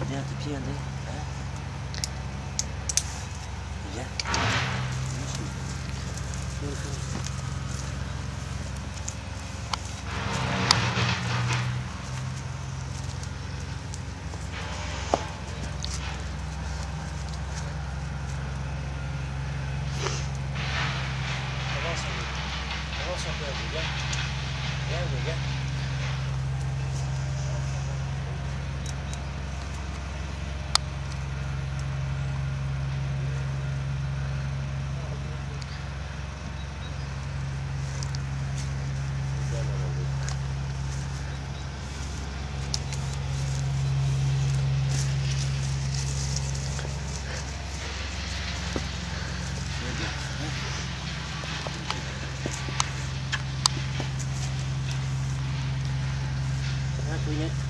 Regardez. Hein Viens. Avance un peu. Avance un peu. Viens. Viens, between it.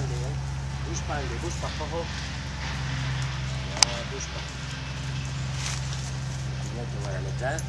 Andy, eh? Buspa Andy, buspa, cojo. Ya, buspa. Voy a tomar a mitad.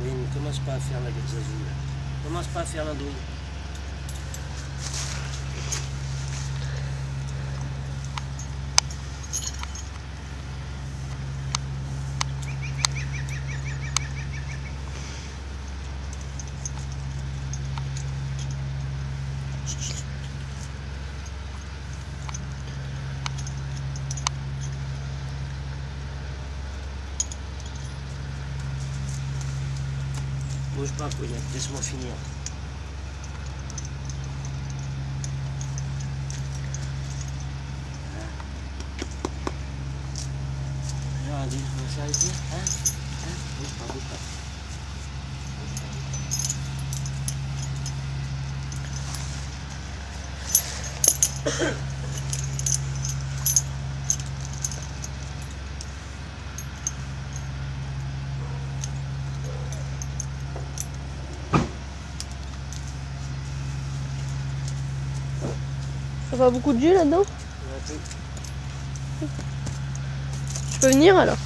Bem, estou mais para a fiala que desajuda. Estou mais para a fiala do Bouge pas, Pouillet. Laisse-moi finir. Alors, Andy, on va s'arrêter Hein Hein Bouge pas, bouge pas. Ça va beaucoup de jus là-dedans. Je peux venir alors.